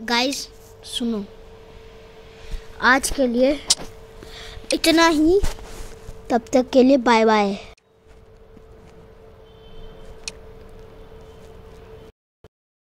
Guys सुनो। आज के लिए इतना ही। तब तक के लिए बाय बाय